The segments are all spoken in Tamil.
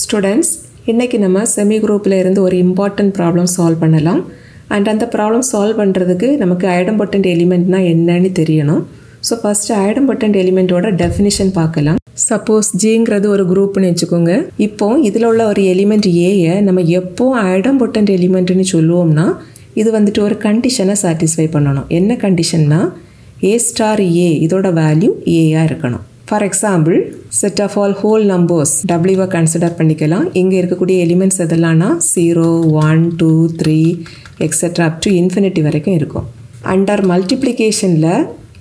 ஸ்டூடெண்ட்ஸ் இன்றைக்கி நம்ம செமி குரூப்பில் இருந்து ஒரு இம்பார்ட்டன்ட் ப்ராப்ளம் சால்வ் பண்ணலாம். அண்ட் அந்த ப்ராப்ளம் சால்வ் பண்ணுறதுக்கு நமக்கு ஐடம்பொட்டன்ட் எலிமெண்ட்னா என்னன்னு தெரியணும். ஸோ ஃபஸ்ட்டு ஐடம்பொட்டன்ட் எலிமெண்ட்டோட டெஃபினிஷன் பார்க்கலாம். சப்போஸ் ஜிங்கிறது ஒரு குரூப்னு வச்சுக்கோங்க. இப்போ இதில் உள்ள ஒரு எலிமெண்ட் ஏயை நம்ம எப்போ ஐடம்பொட்டன்ட் எலிமெண்ட்னு சொல்லுவோம்னா இது வந்துட்டு ஒரு கண்டிஷனை சாட்டிஸ்ஃபை பண்ணணும். என்ன கண்டிஷன்னா ஏ ஸ்டார் ஏ இதோட வேல்யூ ஏயாக இருக்கணும். For example set of all whole numbers டபிள்யூவை consider பண்ணிக்கலாம். இங்கே இருக்கக்கூடிய elements எதெல்லாம்னா zero one two three etcetera up to infinity வரைக்கும் இருக்கும். அண்டர் மல்டிப்ளிகேஷனில்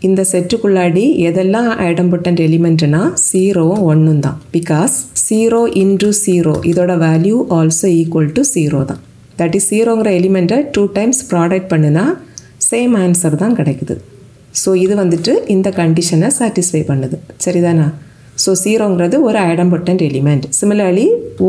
இந்த செட்டுக்குள்ளாடி எதெல்லாம் ஐடம்பொட்டன்ட் எலிமெண்ட்னா ஜீரோவும் ஒன்றும் தான். பிகாஸ் ஜீரோ இன்டு ஜீரோ இதோட value also equal to zero தான். தட் இஸ் ஜீரோங்கிற எலிமெண்ட்டை டூ டைம்ஸ் ப்ராடக்ட் பண்ணுனா சேம் ஆன்சர் தான் கிடைக்குது. ஸோ இது வந்துட்டு இந்த கண்டிஷனை சாட்டிஸ்ஃபை பண்ணுது. சரிதானா? ஸோ ஜீரோங்கிறது ஒரு ஐடம்பர்டன்ட் எலிமெண்ட் சிமிலர்லி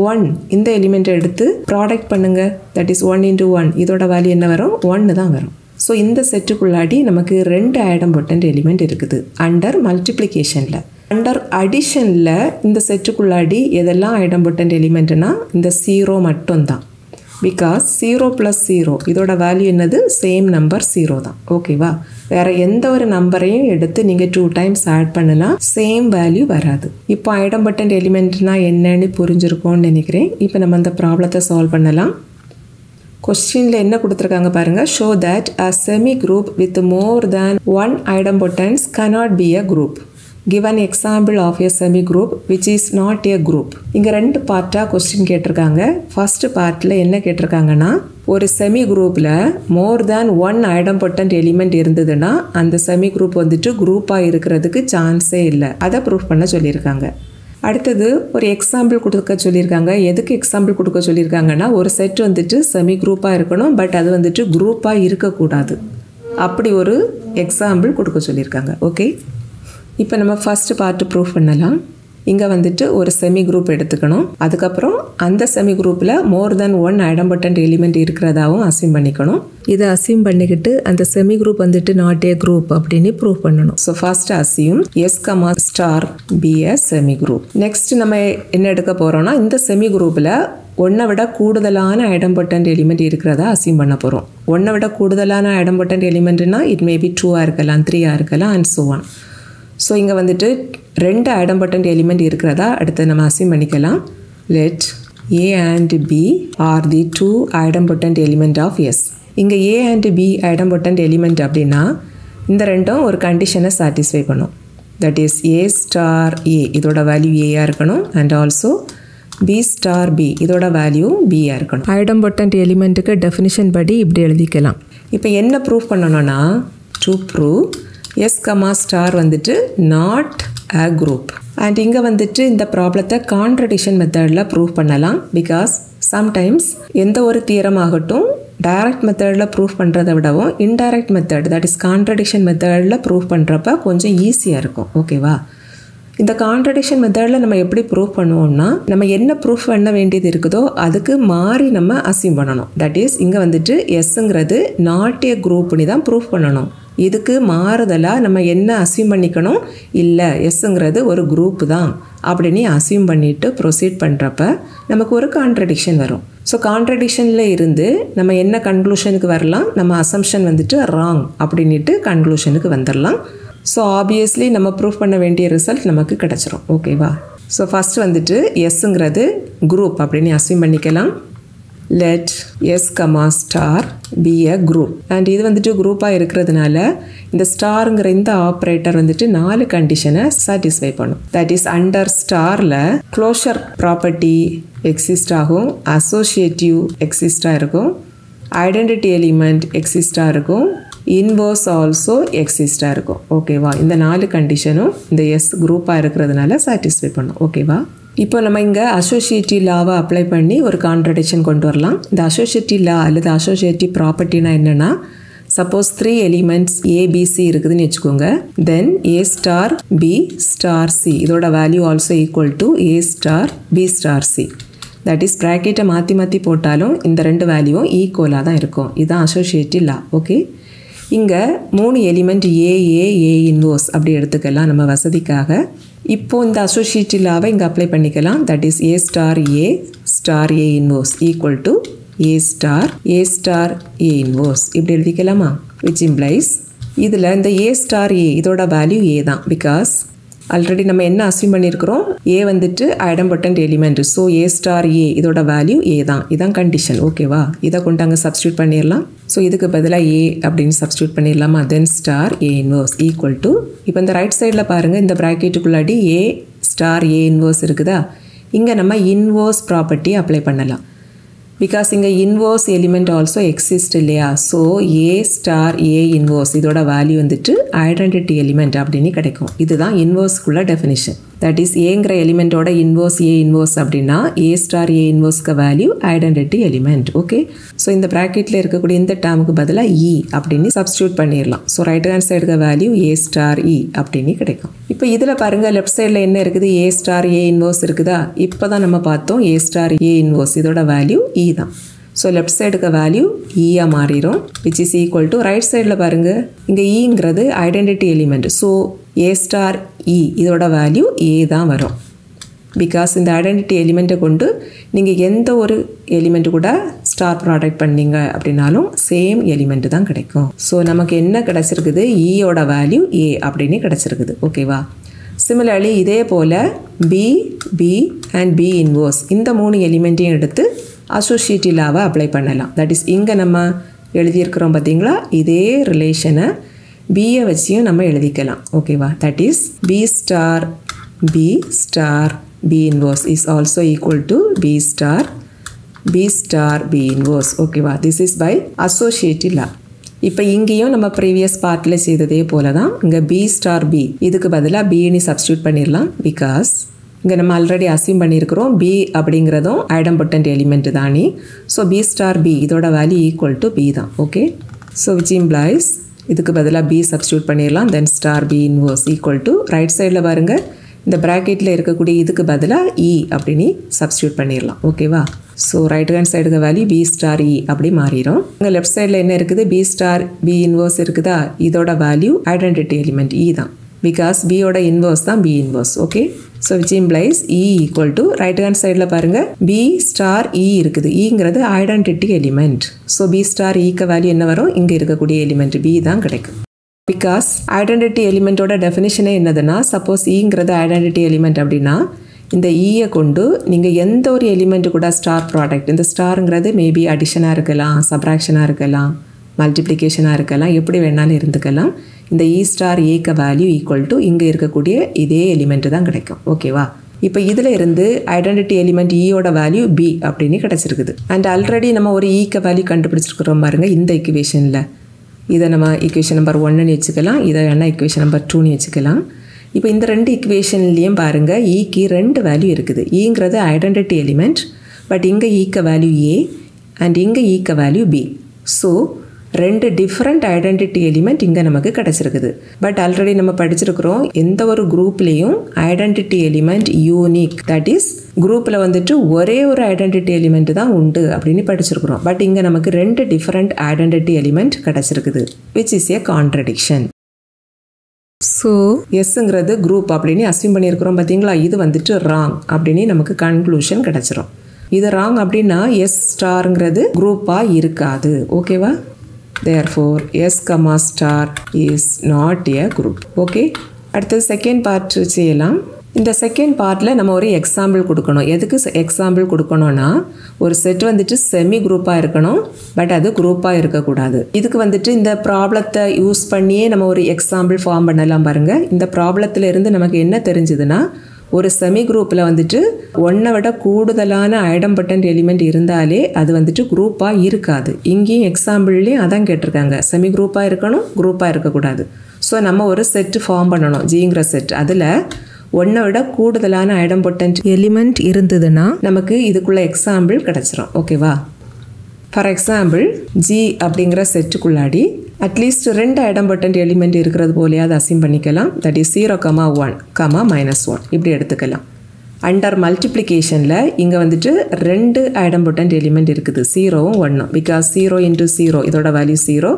ஒன் இந்த எலிமெண்ட்டை எடுத்து ப்ராடக்ட் பண்ணுங்க. That is one into one இதோட வேல்யூ என்ன வரும்? ஒன்று தான் வரும். ஸோ இந்த செட்டுக்குள்ளாடி நமக்கு ரெண்டு ஐடம்பர்டன்ட் எலிமெண்ட் இருக்குது. அண்டர் மல்டிப்ளிகேஷனில் அண்டர் அடிஷனில் இந்த செட்டுக்குள்ளாடி எதெல்லாம் ஐடம்பர்டன்ட் எலிமெண்ட்னா இந்த ஜீரோ மட்டும்தான். பிகாஸ் ஜீரோ ப்ளஸ் ஜீரோ இதோட வேல்யூ என்னது? சேம் நம்பர் ஜீரோ தான். ஓகேவா வேறு எந்த ஒரு நம்பரையும் எடுத்து நீங்கள் டூ டைம்ஸ் ஆட் பண்ணுனா சேம் வேல்யூ வராது. இப்போ ஐடம்பட்டன் எலிமெண்ட்னா என்னன்னு புரிஞ்சிருக்கோன்னு நினைக்கிறேன். இப்போ நம்ம அந்த ப்ராப்ளத்தை சால்வ் பண்ணலாம். கொஸ்டினில் என்ன கொடுத்துருக்காங்க பாருங்கள் show that a semi group with more than one idempotents cannot be a group given example of a semi group which is not a group இங்கே ரெண்டு பார்ட்டாக கொஸ்டின் கேட்டிருக்காங்க. ஃபர்ஸ்ட் பார்ட்டில் என்ன கேட்டிருக்காங்கன்னா ஒரு செமி குரூப்பில் more than one idempotent element இருந்ததுன்னா அந்த செமி குரூப் வந்துட்டு குரூப்பாக இருக்கிறதுக்கு சான்ஸே இல்லை. அதை ப்ரூஃப் பண்ண சொல்லியிருக்காங்க. அடுத்தது ஒரு எக்ஸாம்பிள் கொடுக்க சொல்லியிருக்காங்க. எதுக்கு எக்ஸாம்பிள் கொடுக்க சொல்லியிருக்காங்கன்னா ஒரு செட் வந்துட்டு செமி குரூப்பாக இருக்கணும் பட் அது வந்துட்டு குரூப்பாக இருக்கக்கூடாது. அப்படி ஒரு எக்ஸாம்பிள் கொடுக்க சொல்லியிருக்காங்க. ஓகே இப்போ நம்ம ஃபஸ்ட்டு பார்ட்டு ப்ரூஃப் பண்ணலாம். இங்கே வந்துட்டு ஒரு செமி குரூப் எடுத்துக்கணும். அதுக்கப்புறம் அந்த செமி குரூப்பில் more than one idempotent element இருக்கிறதாவும் assume பண்ணிக்கணும். இதை அசியூம் பண்ணிக்கிட்டு அந்த செமி குரூப் வந்துட்டு நாட் ஏ குரூப் அப்படின்னு ப்ரூவ் பண்ணணும். So first assume S comma star be a semi group next நம்ம என்ன எடுக்க போகிறோம்னா இந்த செமி குரூப்பில் ஒன்றை விட கூடுதலான ஐடம்பட்டன்ட் எலிமெண்ட் இருக்கிறதா அசியூம் பண்ண போகிறோம் ஒன்றை விட கூடுதலான ஐடம்பட்டன்ட் எலிமெண்ட்னா இட் மேபி டூவாக இருக்கலாம் த்ரீயாக இருக்கலாம் அண்ட் சோ ஒன் ஸோ இங்கே வந்துட்டு ரெண்டு ஐடம்பட்டன்ட் எலிமெண்ட் இருக்கிறதா? அடுத்து நம்ம அசியூம் பண்ணிக்கலாம். Let A and B are the two idempotent element of S இங்கே A and B idempotent element அப்படின்னா இந்த ரெண்டும் ஒரு கண்டிஷனை சாட்டிஸ்ஃபை பண்ணும். That is A star A இதோட வேல்யூ ஏயாக இருக்கணும். And also B star B இதோட வேல்யூ பியாக இருக்கணும். ஐடம்பொட்டன்ட் எலிமெண்ட்டுக்கு டெஃபினிஷன் படி இப்படி எழுதிக்கலாம். இப்போ என்ன ப்ரூவ் பண்ணணும்னா to prove S comma star வந்துட்டு நாட் அ குரூப் அண்ட் இங்கே வந்துட்டு இந்த ப்ராப்ளத்தை கான்ட்ரடிஷன் மெத்தடில் ப்ரூவ் பண்ணலாம். பிகாஸ் சம்டைம்ஸ் எந்த ஒரு தியரம் ஆகட்டும் டைரக்ட் மெத்தடில் ப்ரூவ் பண்ணுறதை விடவும் indirect method that is contradiction மெத்தடில் ப்ரூவ் பண்ணுறப்ப கொஞ்சம் ஈஸியாக இருக்கும். ஓகேவா இந்த கான்ட்ரடிக்ஷன் மெத்தடில் நம்ம எப்படி ப்ரூவ் பண்ணுவோம்னா நம்ம என்ன ப்ரூஃப் பண்ண வேண்டியது இருக்குதோ அதுக்கு மாறி நம்ம அசியூம் பண்ணணும். தட் இஸ் இங்கே வந்துட்டு எஸ்ஸுங்கிறது நாட் ஏ குரூப்னு தான் ப்ரூஃப் பண்ணணும். இதுக்கு மாறுதலாக நம்ம என்ன அசியூம் பண்ணிக்கணும்? இல்லை எஸ்ஸுங்கிறது ஒரு குரூப் தான். அப்படின்னு அசியூம் பண்ணிவிட்டு ப்ரொசீட் பண்ணுறப்ப நமக்கு ஒரு கான்ட்ரடிக்ஷன் வரும். ஸோ கான்ட்ரடிக்ஷனில் இருந்து நம்ம என்ன கன்க்ளூஷனுக்கு வரலாம்? நம்ம அசம்ஷன் வந்துட்டு ராங் அப்படின்ட்டு கன்க்ளூஷனுக்கு வந்துடலாம் ஸோ ஆப்வியஸ்லி நம்ம ப்ரூஃப் பண்ண வேண்டிய ரிசல்ட் நமக்கு கிடச்சிரும். ஓகேவா ஸோ ஃபஸ்ட் வந்துட்டு எஸ்ஸுங்கிறது குரூப் அப்படின்னு அசியூம் பண்ணிக்கலாம். Let S comma star be a group and இது வந்துட்டு குரூப்பாக இருக்கிறதுனால இந்த ஸ்டாருங்கிற இந்த ஆப்ரேட்டர் வந்துட்டு நாலு கண்டிஷனை சாட்டிஸ்ஃபை பண்ணும். தட் இஸ் அண்டர் ஸ்டாரில் க்ளோஷர் ப்ராப்பர்ட்டி எக்ஸிஸ்ட் ஆகும் அசோசியேட்டிவ் எக்ஸிஸ்டாக இருக்கும் ஐடென்டிட்டி எலிமெண்ட் எக்ஸிஸ்டாக இருக்கும் இன்வர்ஸ் ஆல்சோ எக்ஸிஸ்டாக இருக்கும். ஓகேவா இந்த நாலு கண்டிஷனும் இந்த எஸ் குரூப்பாக இருக்கிறதுனால சாட்டிஸ்ஃபை பண்ணும். ஓகேவா இப்போ நம்ம இங்கே அசோசியேட்டி லாவை அப்ளை பண்ணி ஒரு கான்ட்ரடிக்ஷன் கொண்டு வரலாம். இந்த அசோசியேட்டி லா அல்லது அசோசியேட்டி ப்ராப்பர்ட்டினா என்னென்னா சப்போஸ் த்ரீ எலிமெண்ட்ஸ் ஏபிசி இருக்குதுன்னு வச்சுக்கோங்க. Then A star B star C இதோட value also equal to A star B star C that is ப்ராக்கெட்டை மாற்றி மாற்றி போட்டாலும் இந்த ரெண்டு வேல்யூவும் ஈக்குவலாக தான் இருக்கும். இதுதான் அசோசியேட்டிவ் லா ஓகே இங்கே மூணு எலிமெண்ட் ஏ ஏ அப்படி எடுத்துக்கலாம் நம்ம வசதிக்காக. இப்போது இந்த அசோசியேட்டிவ் லாவை இங்கே அப்ளை பண்ணிக்கலாம். That is A star A star A inverse equal to A star A star A inverse இப்படி எழுதிக்கலாமா? விச் இம்ப்ளைஸ் இதில் இந்த ஏ ஸ்டார் ஏ இதோட வேல்யூ ஏ தான். பிகாஸ் ஆல்ரெடி நம்ம என்ன அசியூம் பண்ணியிருக்கிறோம் ஏ வந்துட்டு idempotent element so A star A இதோட வேல்யூ ஏ தான். இதான் கண்டிஷன் ஓகேவா இதை கொண்டு அங்கே சப்ஸ்டியூட் பண்ணிடலாம் ஸோ இதுக்கு பதிலாக ஏ அப்படின்னு சப்ஸ்டியூட் பண்ணிடலாமா then star A inverse equal to இப்போ இந்த ரைட் சைடில் பாருங்கள் இந்த ப்ராக்கெட்டுக்குள்ளாடி ஏ ஸ்டார் ஏ இன்வர்ஸ் இருக்குதா? இங்கே நம்ம இன்வர்ஸ் ப்ராப்பர்ட்டி அப்ளை பண்ணலாம். பிகாஸ் இங்கே இன்வர்ஸ் எலிமெண்ட் ஆல்சோ எக்ஸிஸ்ட் இல்லையா? So A star A inverse இதோட வேல்யூ வந்துட்டு ஐடென்டிட்டி எலிமெண்ட் அப்படின்னு கிடைக்கும். இதுதான் இன்வர்ஸ்க்குள்ள டெஃபினிஷன் தட் இஸ் ஏங்கிற எலிமெண்ட்டோட இன்வோஸ் ஏ இன்வோஸ் அப்படின்னா A star A இன்வோஸ்க்கு value identity element okay so இந்த ப்ராக்கெட்டில் இருக்கக்கூடிய இந்த டேமுக்கு பதிலாக இ e அப்படின்னு சப்ஸ்டியூட் பண்ணிடலாம் ஸோ ரைட் ஹேண்ட் சைடுக்கு வேல்யூ ஏ ஸ்டார் இ அப்படின்னு கிடைக்கும். இப்போ இதில் பாருங்கள் லெஃப்ட் சைடில் என்ன இருக்குது? ஏ ஸ்டார் ஏ இன்வோஸ் இருக்குதா? இப்போ தான் நம்ம பார்த்தோம் ஏ ஸ்டார் ஏ இன்வோஸ் இதோட வேல்யூ இ e தான். ஸோ லெஃப்ட் சைடுக்கு வேல்யூ ஈயாக மாறிடும் which is equal to right சைடில் பாருங்கள் இங்கே ஈங்கிறது identity element so a star e இதோட வேல்யூ ஏ தான் வரும். பிகாஸ் இந்த ஐடென்டிட்டி எலிமெண்ட்டை கொண்டு நீங்கள் எந்த ஒரு எலிமெண்ட் கூட ஸ்டார் ப்ராடக்ட் பண்ணீங்க அப்படின்னாலும் சேம் எலிமெண்ட் தான் கிடைக்கும். ஸோ நமக்கு என்ன கிடச்சிருக்குது? ஈயோட e வேல்யூ ஏ அப்படின்னு கிடச்சிருக்குது. ஓகேவா சிமிலர்லி இதே போல் p p and p inverse இந்த மூணு எலிமெண்ட்டையும் எடுத்து அசோசியேட்டிவ் லாவை அப்ளை பண்ணலாம். தட் இஸ் இங்கே நம்ம எழுதியிருக்கிறோம் பார்த்தீங்களா இதே ரிலேஷனை பியை வச்சியும் நம்ம எழுதிக்கலாம். ஓகேவா that is b star b star b inverse is also equal to b star b star b inverse ஓகேவா this is by associative law இப்போ இங்கேயும் நம்ம ப்ரீவியஸ் பார்ட்டில் செய்ததே போல தான் இங்கே பி ஸ்டார் பி இதுக்கு பதிலாக பின்னு சப்ஸ்டியூட் பண்ணிடலாம் பிகாஸ் இங்கே நம்ம ஆல்ரெடி அசியூம் பண்ணியிருக்கிறோம் பி அப்படிங்கிறதும் ஐடம்பொட்டன்ட் எலிமெண்ட் தானே. ஸோ பி ஸ்டார் பி இதோட வேல்யூ ஈக்குவல் டு பி தான். ஓகே ஸோ விச் இம்ப்ளாய்ஸ் இதுக்கு பதிலாக பி சப்ஸ்டியூட் பண்ணிடலாம். Then star b inverse equal to right சைடில் பாருங்கள் இந்த ப்ராக்கெட்டில் இருக்கக்கூடிய இதுக்கு பதிலாக இ e அப்படின்னு சப்ஸ்டியூட் பண்ணிடலாம். ஓகேவா ஸோ ரைட் ஹேண்ட் சைடுக்கு வேல்யூ பி ஸ்டார் இ அப்படி மாறிடும். இங்கே லெஃப்ட் சைடில் என்ன இருக்குது? பி ஸ்டார் பி இன்வர்ஸ் இருக்குதா? இதோட வேல்யூ ஐடென்டிட்டி எலிமெண்ட் இ தான். பிகாஸ் பியோட இன்வர்ஸ் தான் b inverse okay so which implies e equal to right hand சைடில் பாருங்கள் பி ஸ்டார் இ இருக்குது. இங்கிறது identity element so b star ஈக்க value என்ன வரும்? இங்கே இருக்கக்கூடிய எலிமெண்ட் பி தான் கிடைக்கும். பிகாஸ் ஐடென்டிட்டி எலிமெண்ட்டோட டெஃபினிஷனே என்னதுன்னா சப்போஸ் ஈங்கிறது ஐடென்டிட்டி எலிமெண்ட் அப்படின்னா இந்த e ஈயை கொண்டு நீங்கள் எந்த ஒரு எலிமெண்ட் கூட ஸ்டார் ப்ராடக்ட் இந்த ஸ்டாருங்கிறது மேபி அடிஷனாக இருக்கலாம் சப்ராக்ஷனாக இருக்கலாம் மல்டிப்ளிகேஷனாக இருக்கலாம் எப்படி வேணாலும் இருந்துக்கலாம். இந்த இ ஸ்டார் ஏக்க வேல்யூ ஈக்குவல் டு இங்கே இருக்கக்கூடிய இதே எலிமெண்ட்டு தான் கிடைக்கும். ஓகேவா இப்போ இதில் இருந்து ஐடென்டிட்டி எலிமெண்ட் ஈயோட வேல்யூ பி அப்படின்னு கிடச்சிருக்குது. அண்ட் ஆல்ரெடி நம்ம ஒரு e ஈக்க வேல்யூ கண்டுபிடிச்சிருக்கிறோம் பாருங்க இந்த இக்குவேஷனில் இதை நம்ம இக்குவேஷன் நம்பர் ஒன்னுன்னு வச்சுக்கலாம் இதை வேணால் இக்குவேஷன் நம்பர் டூன்னு வச்சுக்கலாம். இப்போ இந்த ரெண்டு இக்குவேஷன்லேயும் பாருங்கள் ஈக்கு e ரெண்டு வேல்யூ இருக்குது. ஈங்கிறது ஐடென்டிட்டி எலிமெண்ட் பட் இங்கே ஈக்க வேல்யூ ஏ அண்ட் இங்கே ஈக்க வேல்யூ பி ஸோ ரெண்டு டிஃப்ரெண்ட் ஐடென்டிட்டி எலிமெண்ட் இங்கே நமக்கு கிடச்சிருக்குது. பட் ஆல்ரெடி நம்ம படிச்சிருக்கிறோம் எந்த ஒரு குரூப்லேயும் identity element unique that is குரூப்பில் வந்துட்டு ஒரே ஒரு ஐடென்டிட்டி எலிமெண்ட் தான் உண்டு அப்படின்னு படிச்சிருக்கிறோம். பட் இங்கே நமக்கு ரெண்டு டிஃப்ரெண்ட் ஐடென்டிட்டி எலிமெண்ட் கிடச்சிருக்குது which is a contradiction so எஸ்ஸுங்கிறது group அப்படின்னு அசியூம் பண்ணியிருக்கிறோம் பார்த்தீங்களா இது வந்துட்டு ராங் அப்படின்னு நமக்கு கன்க்ளூஷன் கிடச்சிரும். இது ராங் அப்படின்னா எஸ் ஸ்டாருங்கிறது குரூப்பாக இருக்காது. ஓகேவா therefore s comma star is not a group okay அடுத்தது செகண்ட் பார்ட் செய்யலாம். இந்த செகண்ட் பார்ட்டில் நம்ம ஒரு எக்ஸாம்பிள் கொடுக்கணும். எதுக்கு எக்ஸாம்பிள் கொடுக்கணும்னா ஒரு செட் வந்துட்டு செமி குரூப்பாக இருக்கணும். பட் அது குரூப்பாக இருக்கக்கூடாது. இதுக்கு வந்துட்டு இந்த ப்ராப்ளத்தை யூஸ் பண்ணியே நம்ம ஒரு எக்ஸாம்பிள் ஃபார்ம் பண்ணலாம் பாருங்கள் இந்த ப்ராப்ளத்தில் இருந்து நமக்கு என்ன தெரிஞ்சுதுன்னா ஒரு செமி குரூப்பில் வந்துட்டு ஒன்றை விட கூடுதலான ஐடம்பட்டன்ட் எலிமெண்ட் இருந்தாலே அது வந்துட்டு குரூப்பாக இருக்காது. இங்கேயும் எக்ஸாம்பிள்லேயும் அதான் கேட்டிருக்காங்க. செமி குரூப்பாக இருக்கணும் குரூப்பாக இருக்கக்கூடாது ஸோ நம்ம ஒரு செட்டு ஃபார்ம் பண்ணணும் ஜிங்கிற செட் அதில் ஒன்றை விட கூடுதலான ஐடம்பொட்டன்ட் எலிமெண்ட் இருந்ததுன்னா நமக்கு இதுக்குள்ள எக்ஸாம்பிள் கிடச்சிரும். ஓகேவா ஃபார் எக்ஸாம்பிள் ஜி அப்படிங்கிற செட்டுக்குள்ளாடி அட்லீஸ்ட் ரெண்டு ஐடம்பொட்டன்ட் எலிமெண்ட் இருக்கிறது போலையாவது அசைன் பண்ணிக்கலாம். That is zero comma one comma minus one இப்படி எடுத்துக்கலாம். அண்டர் மல்டிப்ளிகேஷனில் இங்கே வந்துட்டு ரெண்டு ஐடம்பொட்டன்ட் எலிமெண்ட் இருக்குது. ஜீரோவும் ஒன்றும் பிகாஸ் ஜீரோ இன்ட்டு ஜீரோ இதோட value zero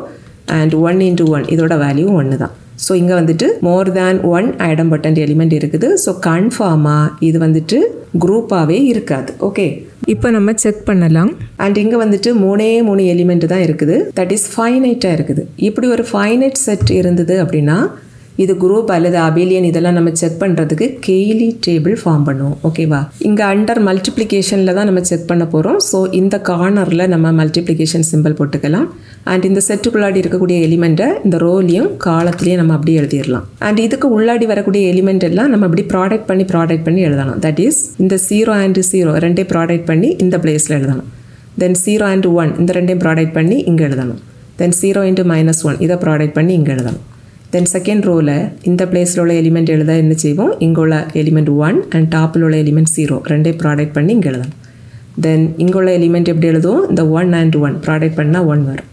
and one into one இதோட வேல்யூ ஒன்று தான். ஸோ இங்கே வந்துட்டு மோர் தேன் ஒன் ஐடம் எலிமெண்ட் இருக்குது. ஸோ கன்ஃபார்மாக இது வந்துட்டு குரூப்பாகவே இருக்காது. ஓகே இப்போ நம்ம செக் பண்ணலாம். அண்ட் இங்கே வந்துட்டு மூணே மூணு எலிமெண்ட் தான் இருக்குது. தட் இஸ் ஃபைனைட்டாக இருக்குது. இப்படி ஒரு ஃபைனைட் செட் இருந்தது அப்படின்னா இது குரூப் அல்லது அபிலியன் இதெல்லாம் நம்ம செக் பண்ணுறதுக்கு கெய்லி டேபிள் ஃபார்ம் பண்ணுவோம். ஓகேவா இங்கே அண்டர் மல்டிப்ளிகேஷனில் தான் நம்ம செக் பண்ண போகிறோம் ஸோ இந்த கார்னரில் நம்ம மல்டிப்ளிகேஷன் சிம்பிள் போட்டுக்கலாம். அண்ட் இந்த செட்டுக்குள்ளாடி இருக்கக்கூடிய எலிமெண்ட்டை இந்த ரோலையும் காலத்துலேயும் நம்ம அப்படியே எழுதிடலாம். அண்ட் இதுக்கு உள்ளாடி வரக்கூடிய எலிமெண்ட் எல்லாம் நம்ம அப்படி ப்ராடக்ட் பண்ணி ப்ராடக்ட் பண்ணி எழுதணும் தட் இஸ் இந்த ஜீரோ அண்ட் ஜீரோ ரெண்டே ப்ராடக்ட் பண்ணி இந்த பிளேஸில் எழுதணும். தென் ஜீரோ அண்ட் ஒன் இந்த ரெண்டையும் ப்ராடக்ட் பண்ணி இங்கே எழுதணும். Then zero into minus one இதை ப்ராடக்ட் பண்ணி இங்கே எழுதணும். தென் செகண்ட் ரோவில் இந்த பிளேஸில் உள்ள எலிமெண்ட் எழுத என்ன செய்வோம்? இங்கே உள்ள எலிமெண்ட் ஒன் அண்ட் டாப்பில் உள்ள எலிமெண்ட் ஜீரோ ரெண்டே ப்ராடக்ட் பண்ணி இங்கே எழுதணும். தென் இங்கே உள்ள எலிமெண்ட் எப்படி எழுதுவோம்? இந்த ஒன் அண்ட் ஒன் ப்ராடக்ட் பண்ணால் ஒன் வரும்.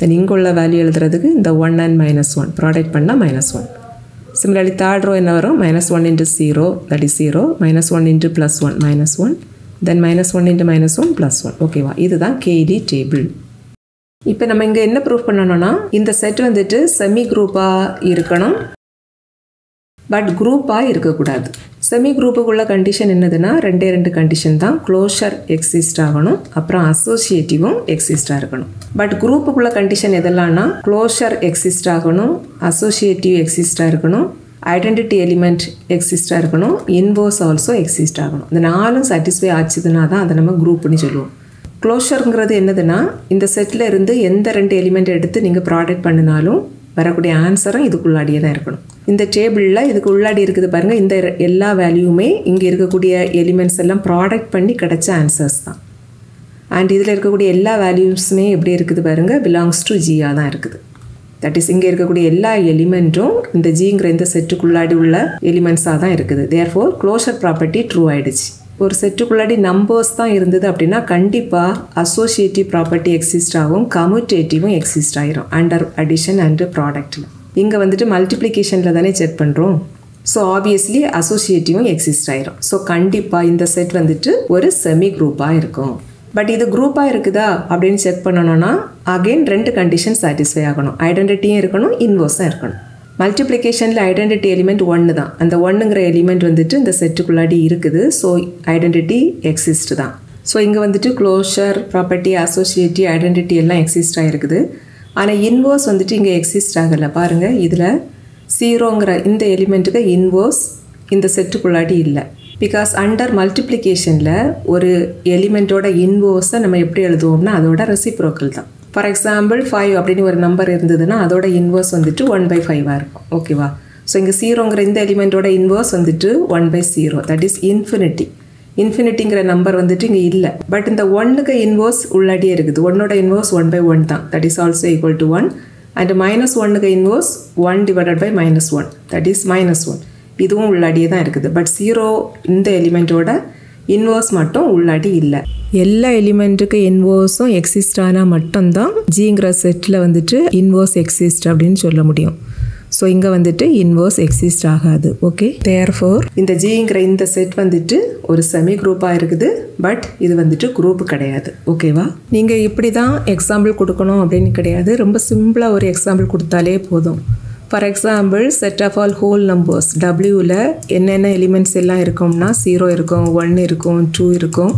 தென் இங்கே உள்ள வேல்யூ எழுதுறதுக்கு இந்த one and minus one product பண்ணால் minus one similarly third row என்ன வரும்? Minus one into zero that is zero minus one into plus one minus one then minus one into minus one plus one ஓகேவா இதுதான் கேடி டேபிள் இப்போ நம்ம இங்கே என்ன ப்ரூஃப் பண்ணணும்னா இந்த செட் வந்துட்டு செமி குரூப்பாக இருக்கணும். பட் குரூப்பாக இருக்கக்கூடாது. செமி குரூப்புக்குள்ள கண்டிஷன் என்னதுன்னா ரெண்டே ரெண்டு கண்டிஷன் தான். க்ளோஷர் எக்ஸிஸ்ட் ஆகணும். அப்புறம் அசோசியேட்டிவும் எக்ஸிஸ்டாக இருக்கணும். பட் குரூப்புக்குள்ள கண்டிஷன் எதெல்லாம்னா க்ளோஷர் எக்ஸிஸ்ட் ஆகணும். அசோசியேட்டிவ் எக்ஸிஸ்டாக இருக்கணும். ஐடென்டிட்டி எலிமெண்ட் எக்ஸிஸ்டாக இருக்கணும். இன்வோஸ் ஆல்சோ எக்ஸிஸ்ட் ஆகணும். இந்த நாலும் சாட்டிஸ்ஃபை ஆச்சுதுன்னா தான் அதை நம்ம குரூப்னு சொல்லுவோம். க்ளோஷருங்கிறது என்னதுன்னா இந்த செட்டில் இருந்து எந்த ரெண்டு எலிமெண்ட் எடுத்து நீங்கள் ப்ராடக்ட் பண்ணினாலும் வரக்கூடிய ஆன்சரும் இதுக்குள்ளாடியே தான் இருக்கணும். இந்த டேபிளில் இதுக்கு உள்ளாடி இருக்குது பாருங்கள் இந்த எல்லா வேல்யூமே இங்கே இருக்கக்கூடிய எலிமெண்ட்ஸ் எல்லாம் ப்ராடக்ட் பண்ணி கிடைச்ச ஆன்சர்ஸ் தான். அண்ட் இதில் இருக்கக்கூடிய எல்லா வேல்யூஸுமே எப்படி இருக்குது பாருங்கள் பிலாங்ஸ் டு ஜியாக தான் இருக்குது. தட் இஸ் இங்கே இருக்கக்கூடிய எல்லா எலிமெண்ட்டும் இந்த ஜிங்கிற இந்த செட்டுக்குள்ளாடி உள்ள எலிமெண்ட்ஸாக தான் இருக்குது. Therefore closure property true ஆகிடுச்சு ஒரு செட்டுக்குள்ளாடி நம்பர்ஸ் தான் இருந்தது அப்படின்னா கண்டிப்பாக அசோசியேட்டிவ் ப்ராப்பர்ட்டி எக்ஸிஸ்ட் ஆகும் கம்யூட்டேட்டிவும் எக்ஸிஸ்ட் ஆகிரும் அண்டர் அடிஷன் அண்டு ப்ராடக்ட்டில் இங்கே வந்துட்டு மல்டிப்ளிகேஷனில் தானே செக் பண்ணுறோம் ஸோ ஆப்வியஸ்லி அசோசியேட்டிவும் எக்ஸிஸ்ட் ஆகிரும் ஸோ கண்டிப்பாக இந்த செட் வந்துட்டு ஒரு செமி குரூப்பாக இருக்கும். பட் இது குரூப்பாக இருக்குதா அப்படின்னு செக் பண்ணணும்னா அகெயின் ரெண்டு கண்டிஷன் சாட்டிஸ்ஃபை ஆகணும். ஐடென்டிட்டியும் இருக்கணும் இன்வர்ஸும் இருக்கணும். மல்டிப்ளிகேஷனில் ஐடென்டிட்டி எலிமெண்ட் ஒன்று தான். அந்த ஒன்றுங்கிற எலிமெண்ட் வந்துட்டு இந்த செட்டுக்குள்ளாடி இருக்குது. ஸோ ஐடென்டிட்டி எக்ஸிஸ்ட் தான். ஸோ இங்கே வந்துட்டு க்ளோஷர் ப்ராப்பர்ட்டி அசோசியேட்டி ஐடென்டிட்டி எல்லாம் எக்ஸிஸ்ட் ஆகிருக்குது ஆனால் இன்வோர்ஸ் வந்துட்டு இங்கே எக்ஸிஸ்ட் ஆகலை. பாருங்கள் இதில் ஜீரோங்கிற இந்த எலிமெண்ட்டுக்கு இன்வோர்ஸ் இந்த செட்டுக்குள்ளாடி இல்லை. பிகாஸ் அண்டர் மல்டிப்ளிகேஷனில் ஒரு எலிமெண்ட்டோட இன்வோர்ஸை நம்ம எப்படி எழுதுவோம்னா அதோட ரெசிப்ரோக்கல் தான். ஃபார் எக்ஸாம்பிள் ஃபைவ் அப்படின்னு ஒரு நம்பர் இருந்ததுன்னா அதோட இன்வர்ஸ் வந்துட்டு ஒன் பை ஃபைவாக இருக்கும். ஓகேவா ஸோ இங்கே ஜீரோங்கிற இந்த எலிமெண்ட்டோட இன்வர்ஸ் வந்துட்டு one by zero that is infinity இன்ஃபினிட்டிங்கிற number வந்துட்டு இங்கே இல்லை. பட் இந்த ஒன்னுக்கு இன்வர்ஸ் உள்ளாடியே இருக்குது. ஒன்னோட இன்வர்ஸ் ஒன் பை ஒன் தான். That is also equal to one and minus ஒன்னுக்கு inverse one divided by minus one that is minus one இதுவும் உள்ளாடியே தான் இருக்குது. பட் ஜீரோ இந்த எலிமெண்ட்டோட இன்வர்ஸ் மட்டும் உள்ளாடி இல்லை. எல்லா எலிமெண்ட்டுக்கு இன்வர்ஸும் எக்ஸிஸ்ட் ஆனால் மட்டும்தான் ஜிங்கிற செட்டில் வந்துட்டு இன்வர்ஸ் எக்ஸிஸ்ட் அப்படின்னு சொல்ல முடியும். ஸோ இங்கே வந்துட்டு இன்வர்ஸ் எக்ஸிஸ்ட் ஆகாது. ஓகே தேர் ஃபோர் இந்த ஜிங்கிற இந்த செட் வந்துட்டு ஒரு செமி குரூப்பாக இருக்குது. பட் இது வந்துட்டு குரூப் கிடையாது. ஓகேவா நீங்கள் இப்படி தான் எக்ஸாம்பிள் கொடுக்கணும் அப்படின்னு கிடையாது. ரொம்ப சிம்பிளாக ஒரு எக்ஸாம்பிள் கொடுத்தாலே போதும். For example set of all whole numbers டபிள்யூவில் என்னென்ன எலிமெண்ட்ஸ் எல்லாம் இருக்கும்னா ஜீரோ இருக்கும் ஒன் இருக்கும் டூ இருக்கும்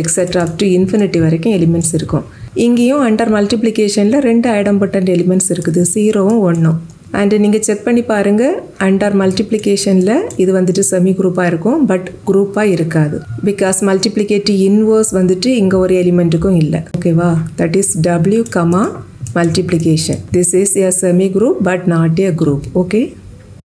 எக்ஸெட்ரா அப் டு இன்ஃபினிட்டி வரைக்கும் எலிமெண்ட்ஸ் இருக்கும். இங்கேயும் அண்டர் மல்டிப்ளிகேஷனில் ரெண்டு ஐடம்பர்டன்ட் எலிமெண்ட்ஸ் இருக்குது ஜீரோவும் ஒன்றும் அண்டு நீங்கள் செக் பண்ணி பாருங்கள் அண்டர் மல்டிப்ளிகேஷனில் இது வந்துட்டு செமி குரூப்பாக இருக்கும் பட் குரூப்பாக இருக்காது. பிகாஸ் மல்டிப்ளிகேட்டிவ் இன்வர்ஸ் வந்துட்டு இங்கே ஒரு எலிமெண்ட்டுக்கும் இல்லை. ஓகேவா that is W comma multiplication. This is a semi group but not a group. Okay.